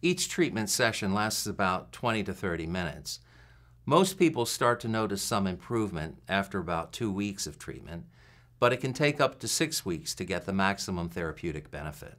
Each treatment session lasts about 20 to 30 minutes. Most people start to notice some improvement after about two weeks of treatment, but it can take up to six weeks to get the maximum therapeutic benefit.